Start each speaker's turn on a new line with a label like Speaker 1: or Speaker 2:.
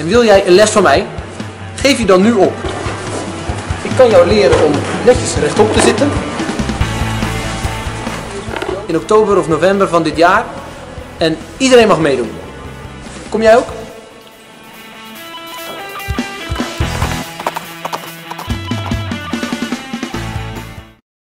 Speaker 1: En wil jij een les van mij? Geef je dan nu op. Ik kan jou leren om netjes rechtop te zitten. In oktober of november van dit jaar. En iedereen mag meedoen. Kom jij ook?